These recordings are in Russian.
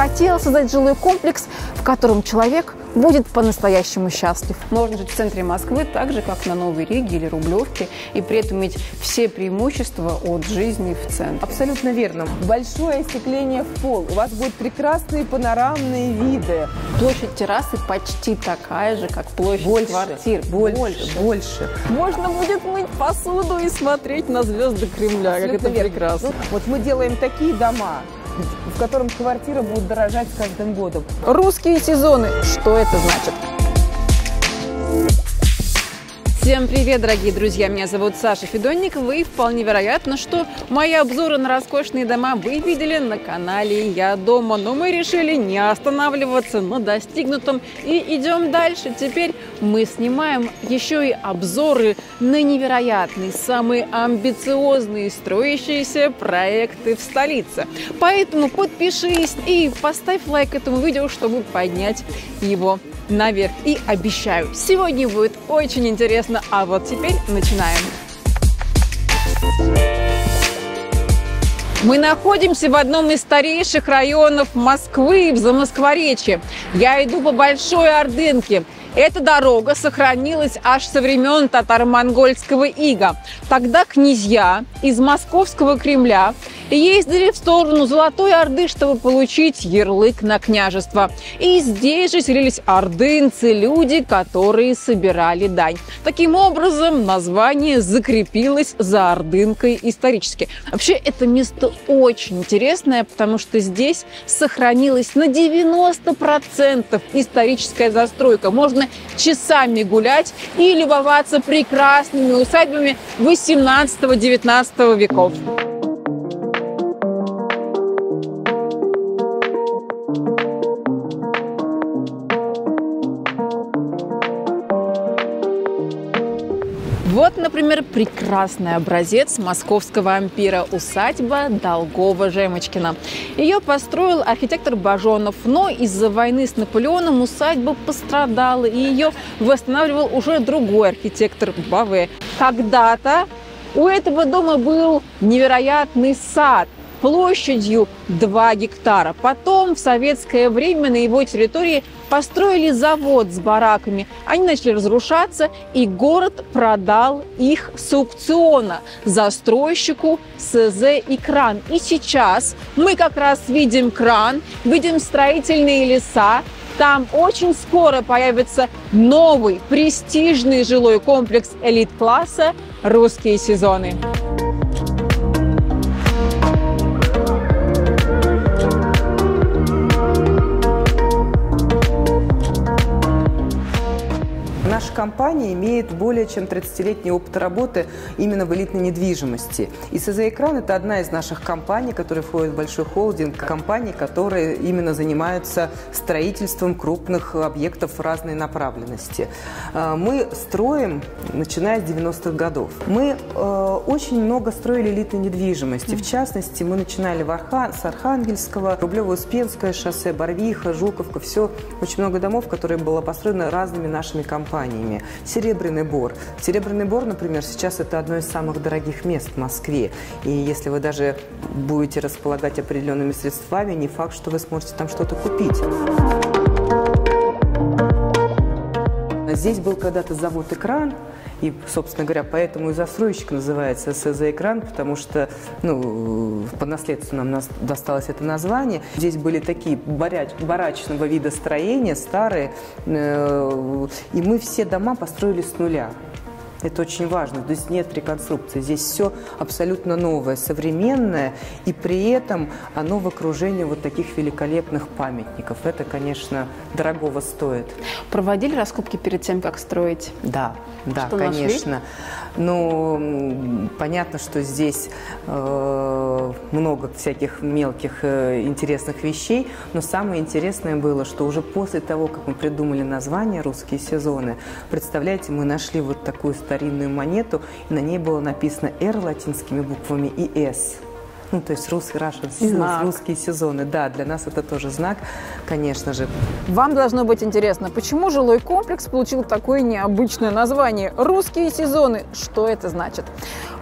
хотела создать жилой комплекс, в котором человек будет по-настоящему счастлив. Можно жить в центре Москвы так же, как на Новой Риге или Рублевке, и при этом иметь все преимущества от жизни в центре. Абсолютно верно. Большое остекление в пол. У вас будут прекрасные панорамные виды. Площадь террасы почти такая же, как площадь Больше, квартир. больше, больше. Можно будет мыть посуду и смотреть на звезды Кремля, как Абсолютно это верно. прекрасно. Ну, Вот мы делаем такие дома, в котором квартира будет дорожать с каждым годом. Русские сезоны. Что это значит? Всем привет, дорогие друзья! Меня зовут Саша Федонникова и вполне вероятно, что мои обзоры на роскошные дома вы видели на канале «Я дома». Но мы решили не останавливаться на достигнутом и идем дальше. Теперь мы снимаем еще и обзоры на невероятные, самые амбициозные строящиеся проекты в столице. Поэтому подпишись и поставь лайк этому видео, чтобы поднять его наверх. И обещаю, сегодня будет очень интересно. А вот теперь начинаем. Мы находимся в одном из старейших районов Москвы, в Замоскворечье. Я иду по Большой Ордынке. Эта дорога сохранилась аж со времен татаро-монгольского ига. Тогда князья из московского Кремля ездили в сторону Золотой Орды, чтобы получить ярлык на княжество. И здесь же селились ордынцы, люди, которые собирали дань. Таким образом, название закрепилось за Ордынкой исторически. Вообще, это место очень интересное, потому что здесь сохранилась на 90% историческая застройка. Можно часами гулять и любоваться прекрасными усадьбами 18-19 веков. Например, прекрасный образец московского ампира усадьба Долгова-Жемочкина. Ее построил архитектор Бажонов, но из-за войны с Наполеоном усадьба пострадала, и ее восстанавливал уже другой архитектор Баве. Когда-то у этого дома был невероятный сад, площадью 2 гектара. Потом в советское время на его территории построили завод с бараками. Они начали разрушаться, и город продал их с аукциона застройщику СЗ и кран. И сейчас мы как раз видим кран, видим строительные леса, там очень скоро появится новый престижный жилой комплекс элит-класса «Русские сезоны». Наша компания имеет более чем 30-летний опыт работы именно в элитной недвижимости. И СЗ Экран – это одна из наших компаний, которая входит в большой холдинг, компаний, которые именно занимаются строительством крупных объектов разной направленности. Э, Мы строим, начиная с 90-х годов. Мы э, очень много строили элитной недвижимости. В частности, мы начинали в Архан, с Архангельского, Рублево-Успенское шоссе, Барвиха, Жуковка. Все, очень много домов, которые было построено разными нашими компаниями. Серебряный Бор. Серебряный Бор, например, сейчас это одно из самых дорогих мест в Москве. И если вы даже будете располагать определенными средствами, не факт, что вы сможете там что-то купить. Здесь был когда-то завод «Экран», и, собственно говоря, поэтому и застройщик называется СЗ «Экран», потому что ну, по наследству нам досталось это название. Здесь были такие баряч- барачного вида строения, старые, э, и мы все дома построили с нуля. Это очень важно. То есть нет реконструкции. Здесь все абсолютно новое, современное, и при этом оно в окружении вот таких великолепных памятников. Это, конечно, дорогого стоит. Проводили раскопки перед тем, как строить? Да, да, Что нашли? конечно. Но м, понятно, что здесь э, много всяких мелких э, интересных вещей, но самое интересное было, что уже после того, как мы придумали название «Русские сезоны», представляете, мы нашли вот такую старинную монету, и на ней было написано «Р» латинскими буквами и «С». Ну, то есть русский, Russian Знак. русские сезоны. Да, для нас это тоже знак, конечно же. Вам должно быть интересно, почему жилой комплекс получил такое необычное название «Русские сезоны». Что это значит?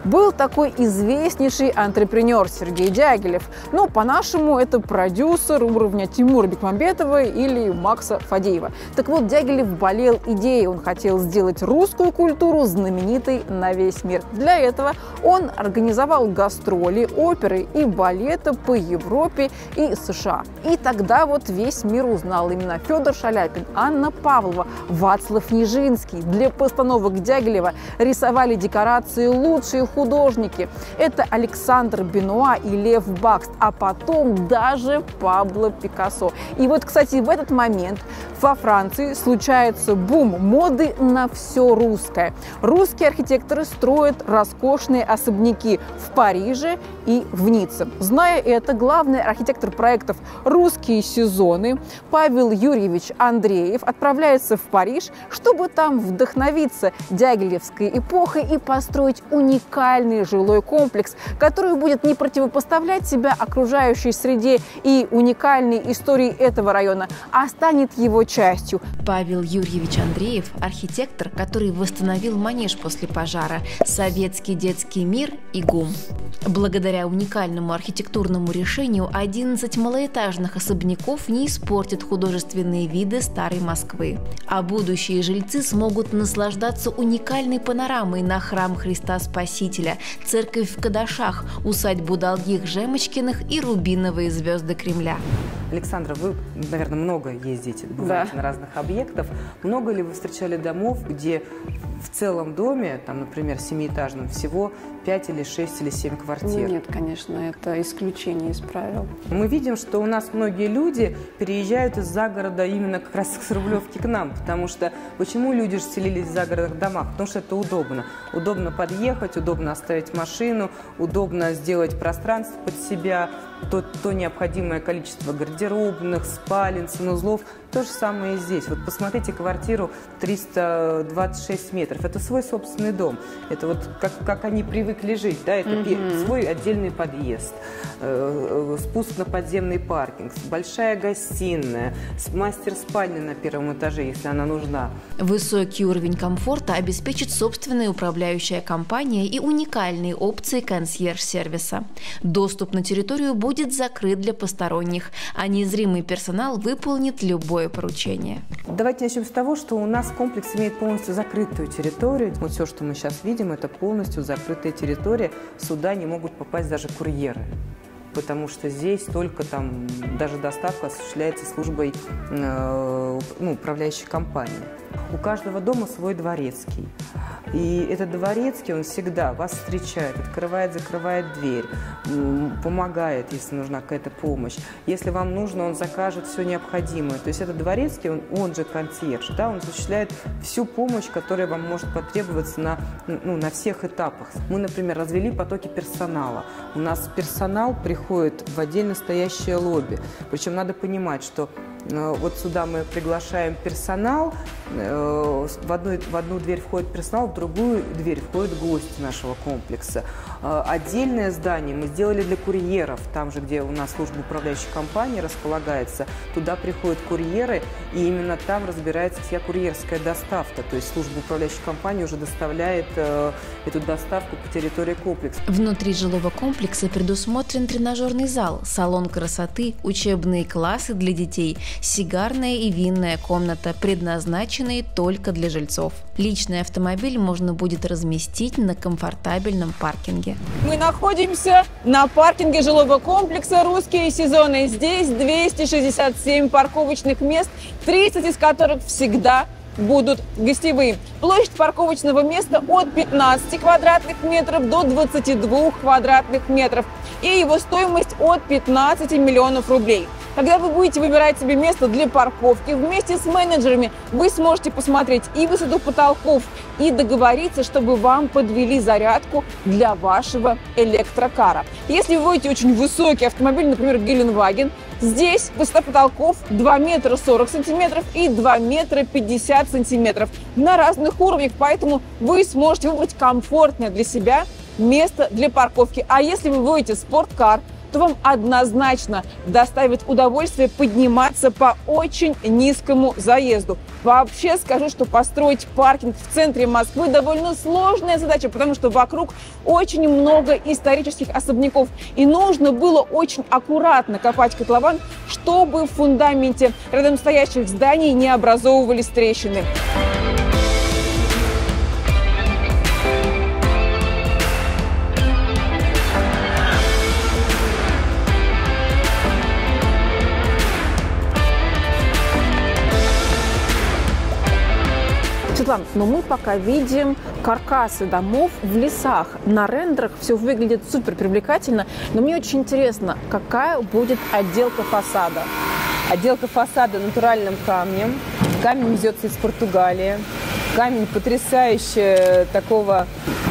Был такой известнейший антрепренер Сергей Дягилев. Но по-нашему это продюсер уровня Тимура Бекмамбетова или Макса Фадеева. Так вот, Дягилев болел идеей. Он хотел сделать русскую культуру знаменитой на весь мир. Для этого он организовал гастроли, оперы и балета по Европе и США. И тогда вот весь мир узнал именно Федор Шаляпин, Анна Павлова, Вацлав Нижинский. Для постановок Дягилева рисовали декорации лучшие художники. Это Александр Бенуа и Лев Бакст, а потом даже Пабло Пикассо. И вот, кстати, в этот момент во Франции случается бум моды на все русское. Русские архитекторы строят роскошные особняки в Париже и в Ницце. Зная это, главный архитектор проектов «Русские сезоны» Павел Юрьевич Андреев отправляется в Париж, чтобы там вдохновиться дягилевской эпохой и построить уникальный жилой комплекс, который будет не противопоставлять себя окружающей среде и уникальной истории этого района, а станет его частью. Павел Юрьевич Андреев – архитектор, который восстановил манеж после пожара, советский детский мир и ГУМ. Благодаря уникальному архитектурному решению 11 малоэтажных особняков не испортят художественные виды старой Москвы, а будущие жильцы смогут наслаждаться уникальной панорамой на храм Христа Спасителя, церковь в Кадашах, усадьбу Долгих Жемочкиных и рубиновые звезды Кремля. Александра, вы, наверное, много ездите, бываете да. на разных объектах. Много ли вы встречали домов, где в целом доме, там, например, семиэтажном, всего 5 или 6 или 7 квартир? Нет, конечно, это исключение из правил. Мы видим, что у нас многие люди переезжают из-за города именно как раз с Рублевки к нам, потому что почему люди же селились в загородных домах? Потому что это удобно. Удобно подъехать, удобно оставить машину, удобно сделать пространство под себя, то, то необходимое количество гардеробных, спален, санузлов. То же самое и здесь. Вот посмотрите квартиру 326 метров. Это свой собственный дом. Это вот как, как они привыкли жить. Да? Это угу. свой отдельный подъезд, э, э, спуск на подземный паркинг, большая гостиная, мастер-спальня на первом этаже, если она нужна. Высокий уровень комфорта обеспечит собственная управляющая компания и уникальные опции консьерж-сервиса. Доступ на территорию будет закрыт для посторонних, а незримый персонал выполнит любое поручение. Давайте начнем с того, что у нас комплекс имеет полностью закрытую территорию. Вот все, что мы сейчас видим, это полностью закрытая территория. Сюда не могут попасть даже курьеры потому что здесь только там даже доставка осуществляется службой э, ну, управляющей компании. У каждого дома свой дворецкий. И этот дворецкий, он всегда вас встречает, открывает, закрывает дверь, помогает, если нужна какая-то помощь. Если вам нужно, он закажет все необходимое. То есть этот дворецкий, он, он же консьерж, да, он осуществляет всю помощь, которая вам может потребоваться на, ну, на всех этапах. Мы, например, развели потоки персонала. У нас персонал приходит в отдельно стоящее лобби. Причем надо понимать, что вот сюда мы приглашаем персонал, э, в одну, в одну дверь входит персонал, в другую дверь входят гости нашего комплекса. Э, отдельное здание мы сделали для курьеров, там же, где у нас служба управляющей компании располагается, туда приходят курьеры, и именно там разбирается вся курьерская доставка, то есть служба управляющей компании уже доставляет эту доставку по территории комплекса. Внутри жилого комплекса предусмотрен тренажерный зал, салон красоты, учебные классы для детей, сигарная и винная комната, предназначенные только для жильцов. Личный автомобиль можно будет разместить на комфортабельном паркинге. Мы находимся на паркинге жилого комплекса «Русские сезоны». Здесь 267 парковочных мест, 30 из которых всегда будут гостевые. Площадь парковочного места от 15 квадратных метров до 22 квадратных метров. И его стоимость от 15 миллионов рублей. Когда вы будете выбирать себе место для парковки, вместе с менеджерами вы сможете посмотреть и высоту потолков, и договориться, чтобы вам подвели зарядку для вашего электрокара. Если вы водите очень высокий автомобиль, например, Геленваген, Здесь высота потолков 2 метра 40 сантиметров и 2 метра 50 сантиметров на разных уровнях, поэтому вы сможете выбрать комфортное для себя место для парковки. А если вы водите спорткар, то вам однозначно доставит удовольствие подниматься по очень низкому заезду. Вообще скажу, что построить паркинг в центре Москвы довольно сложная задача, потому что вокруг очень много исторических особняков. И нужно было очень аккуратно копать котлован, чтобы в фундаменте рядом стоящих зданий не образовывались трещины. Светлана, но мы пока видим каркасы домов в лесах. На рендерах все выглядит супер привлекательно, но мне очень интересно, какая будет отделка фасада? Отделка фасада натуральным камнем. Камень везется из Португалии. Камень потрясающе такого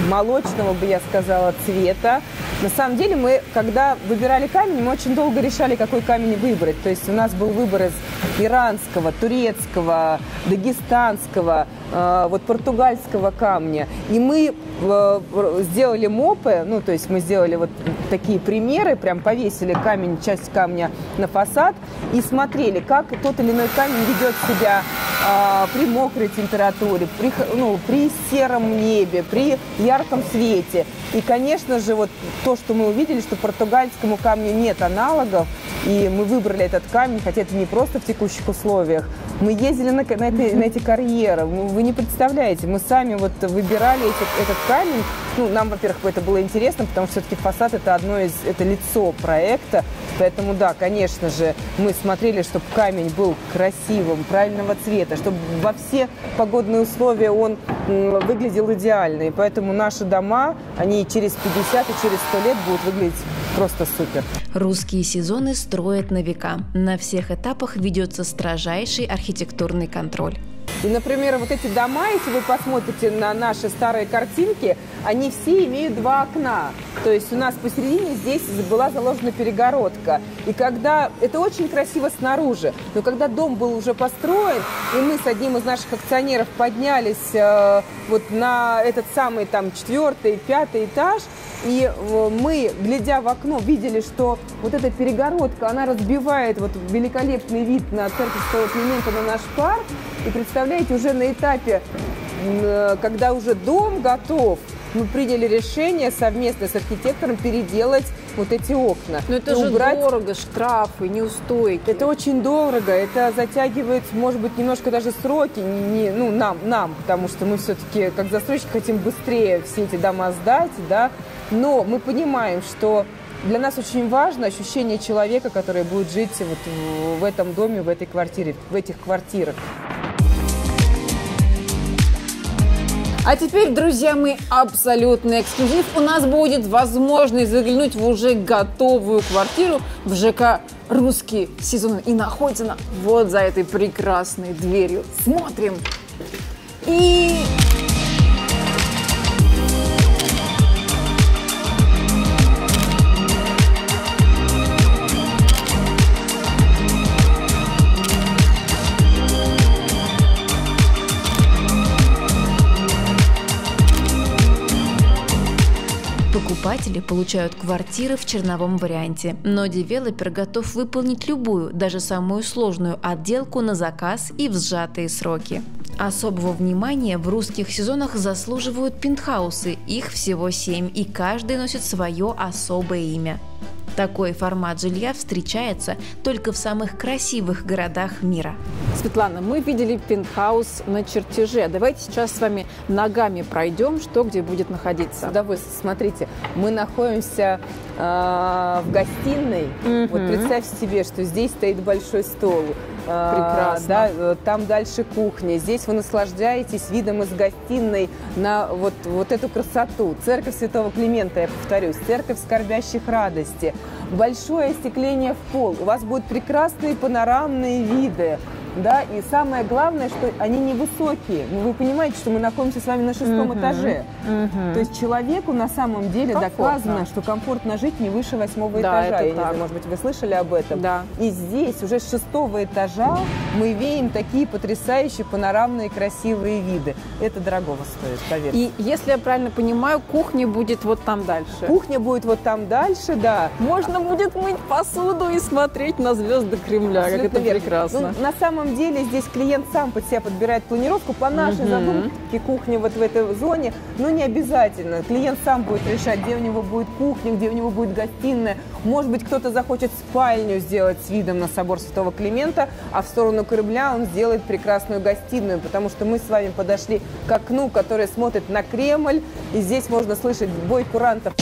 молочного, бы я сказала, цвета. На самом деле мы, когда выбирали камень, мы очень долго решали, какой камень выбрать. То есть у нас был выбор из иранского, турецкого, дагестанского, вот португальского камня. И мы э, сделали мопы, ну то есть мы сделали вот такие примеры, прям повесили камень, часть камня на фасад и смотрели, как тот или иной камень ведет себя э, при мокрой температуре, при, ну, при сером небе, при ярком свете. И, конечно же, вот то, что мы увидели, что португальскому камню нет аналогов, и мы выбрали этот камень, хотя это не просто в текущих условиях. Мы ездили на, на, эти, на эти карьеры. Вы не представляете, мы сами вот выбирали эти, этот камень. Ну, нам, во-первых, это было интересно, потому что все-таки фасад это одно из, это лицо проекта. Поэтому, да, конечно же, мы смотрели, чтобы камень был красивым, правильного цвета, чтобы во все погодные условия он выглядел идеально. И поэтому наши дома, они через 50 и через 100 лет будут выглядеть просто супер. Русские сезоны строят на века. На всех этапах ведется строжайший архитектурный контроль. И, например, вот эти дома, если вы посмотрите на наши старые картинки, они все имеют два окна. То есть у нас посередине здесь была заложена перегородка. И когда... Это очень красиво снаружи. Но когда дом был уже построен, и мы с одним из наших акционеров поднялись э, вот на этот самый там четвертый, пятый этаж, и э, мы, глядя в окно, видели, что вот эта перегородка, она разбивает вот великолепный вид на церковь Святого Климента, на наш парк. И представляете, уже на этапе, э, когда уже дом готов, мы приняли решение совместно с архитектором переделать вот эти окна. Но это же убрать... дорого, штрафы, неустойки. Это очень дорого, это затягивает, может быть, немножко даже сроки, не, ну, нам, нам, потому что мы все-таки, как застройщик, хотим быстрее все эти дома сдать, да, но мы понимаем, что для нас очень важно ощущение человека, который будет жить вот в этом доме, в этой квартире, в этих квартирах. А теперь, друзья мои, абсолютный эксклюзив. У нас будет возможность заглянуть в уже готовую квартиру в ЖК «Русский сезон». И находится вот за этой прекрасной дверью. Смотрим. И Покупатели получают квартиры в черновом варианте, но девелопер готов выполнить любую, даже самую сложную отделку на заказ и в сжатые сроки. Особого внимания в русских сезонах заслуживают пентхаусы, их всего семь, и каждый носит свое особое имя. Такой формат жилья встречается только в самых красивых городах мира. Светлана, мы видели пентхаус на чертеже. Давайте сейчас с вами ногами пройдем, что где будет находиться. Да вы смотрите, мы находимся э, в гостиной. Mm-hmm. Вот представьте себе, что здесь стоит большой стол. Прекрасно. Да, э, там дальше кухня. Здесь вы наслаждаетесь видом из гостиной на вот, вот эту красоту. Церковь Святого Климента, я повторюсь, церковь скорбящих радости. Большое остекление в пол. У вас будут прекрасные панорамные виды да, и самое главное, что они невысокие. Ну, вы понимаете, что мы находимся с вами на шестом Мгм. этаже. Мгм. То есть человеку на самом деле Комфортно. доказано, что комфортно жить не выше восьмого Да, этажа. это Я не так. знаю, может быть, вы слышали об этом? Да. И здесь, уже с шестого этажа, мы видим такие потрясающие панорамные красивые виды. Это дорогого стоит, поверьте. И если я правильно понимаю, кухня будет вот там дальше. Кухня будет вот там дальше, да. Можно будет мыть посуду и смотреть на звезды Кремля, как это верно. прекрасно. Ну, на самом деле здесь клиент сам под себя подбирает планировку по нашей Мгм. задумке кухни вот в этой зоне, но не обязательно. Клиент сам будет решать, где у него будет кухня, где у него будет гостиная. Может быть, кто-то захочет спальню сделать с видом на собор Святого Климента, а в сторону корабля он сделает прекрасную гостиную, потому что мы с вами подошли к окну, которое смотрит на Кремль, и здесь можно слышать бой курантов.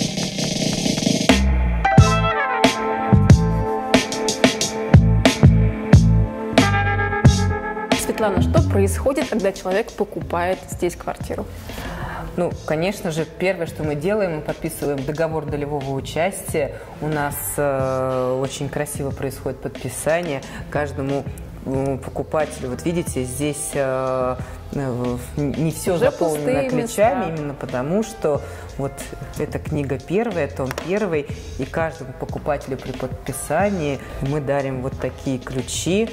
Происходит, когда человек покупает здесь квартиру? Ну, конечно же, первое, что мы делаем, мы подписываем договор долевого участия. У нас э, очень красиво происходит подписание. Каждому м, покупателю, вот видите, здесь э, э, не все Уже заполнено ключами, места. именно потому что вот эта книга первая, том первый, и каждому покупателю при подписании мы дарим вот такие ключи.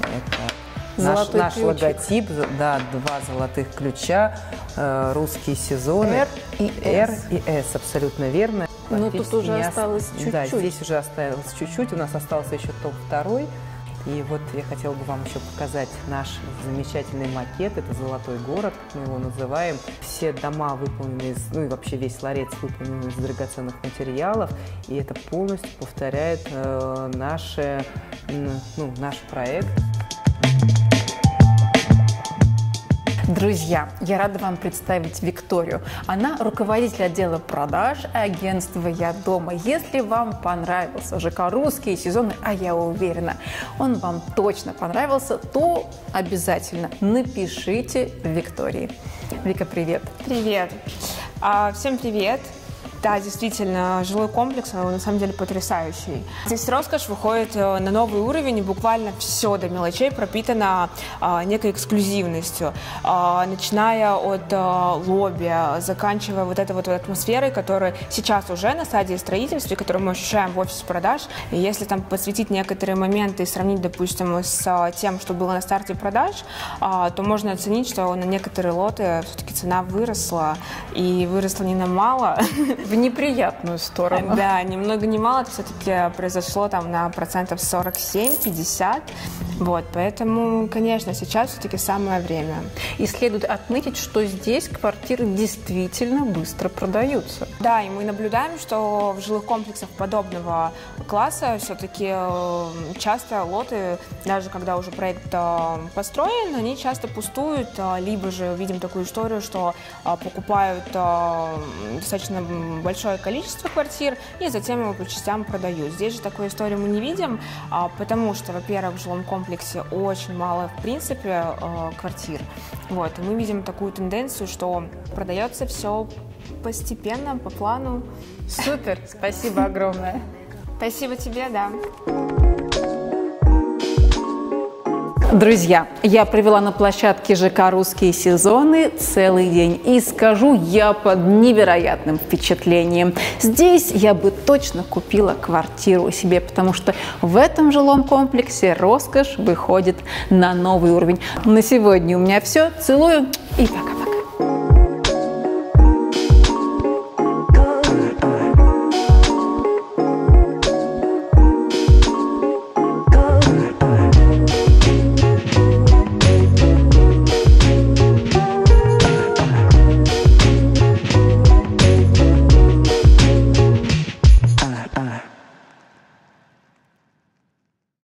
Это Золотой наш ключик. логотип, да, два золотых ключа, э, русские сезоны. R и R S. и S, абсолютно верно. Ну, тут уже осталось Да, чуть-чуть. здесь уже осталось чуть-чуть. У нас остался еще топ второй. И вот я хотела бы вам еще показать наш замечательный макет. Это «Золотой город», мы его называем. Все дома выполнены из, ну и вообще весь ларец выполнен из драгоценных материалов. И это полностью повторяет э, наши, ну, наш проект. Друзья, я рада вам представить Викторию. Она руководитель отдела продаж агентства «Я дома». Если вам понравился ЖК «Русские сезоны», а я уверена, он вам точно понравился, то обязательно напишите Виктории. Вика, привет. Привет. А, Всем привет. Да, действительно, жилой комплекс, он на самом деле потрясающий. Здесь роскошь выходит э, на новый уровень, и буквально все до мелочей пропитано а, некой эксклюзивностью. А, начиная от а, лобби, заканчивая вот этой вот атмосферой, которая сейчас уже на стадии строительства, которую мы ощущаем в офисе продаж. И если там посвятить некоторые моменты и сравнить, допустим, с а, тем, что было на старте продаж, а, то можно оценить, что на некоторые лоты все-таки цена выросла, и выросла не на мало. Неприятную сторону. Да, ни много ни мало, все-таки произошло там на процентов 47-50. Вот, поэтому, конечно, сейчас все-таки самое время. И следует отметить, что здесь квартиры действительно быстро продаются. Да, и мы наблюдаем, что в жилых комплексах подобного класса все-таки часто лоты, даже когда уже проект э, построен, они часто пустуют, э, либо же видим такую историю, что э, покупают э, достаточно большое количество квартир и затем его по частям продают. Здесь же такой истории мы не видим, а, потому что, во-первых, в жилом комплексе очень мало, в принципе, э, квартир. Вот, и мы видим такую тенденцию, что продается все постепенно, по плану. Супер, спасибо огромное. Спасибо тебе, да. Друзья, я провела на площадке ЖК «Русские сезоны» целый день. И скажу, я под невероятным впечатлением. Здесь я бы точно купила квартиру себе, потому что в этом жилом комплексе роскошь выходит на новый уровень. На сегодня у меня все. Целую и пока.